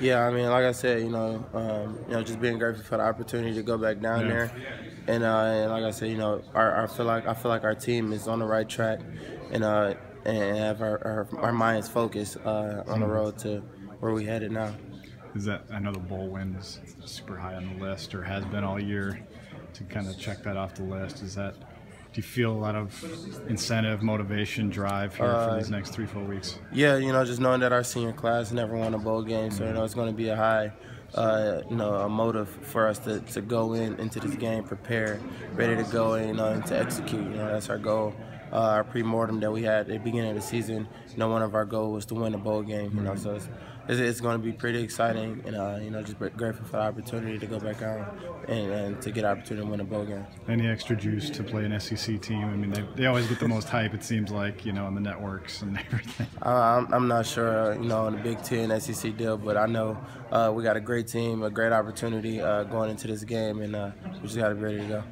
Yeah, I mean, like I said, you know, um, you know, just being grateful for the opportunity to go back down Yeah. there, and, uh, and like I said, you know, our, I feel like I feel like our team is on the right track, and uh, and have our, our, our minds focused uh, on the road to where we headed now. Is that I know the bowl win is super high on the list, or has been all year, to kind of check that off the list. Is that do you feel a lot of incentive, motivation, drive here for Uh, these next three, four weeks? Yeah, you know, just knowing that our senior class never won a bowl game, so you know it's going to be a high, uh, you know, a motive for us to, to go in into this game prepared, ready to go, and you know, and to execute. You know, that's our goal. Uh, our pre-mortem that we had at the beginning of the season, you know, one of our goals was to win a bowl game. You know, so it's, it's, it's going to be pretty exciting, and uh, you know, just grateful for the opportunity to go back out and, and to get an opportunity to win a bowl game. Any extra juice to play an SEC team? I mean, they, they always get the most hype. It seems like you know on the networks and everything. Uh, I'm, I'm not sure, you know, on the Big Ten SEC deal, but I know uh, we got a great team, a great opportunity uh, going into this game, and uh, we just got to be ready to go.